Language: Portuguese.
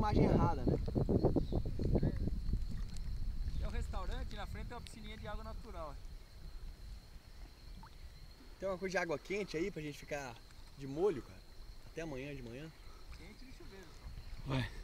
imagem errada, né? É o restaurante, na frente é uma piscininha de água natural. Tem uma coisa de água quente aí pra gente ficar de molho, cara. Até amanhã de manhã. Quente de chuveiro só. Vai.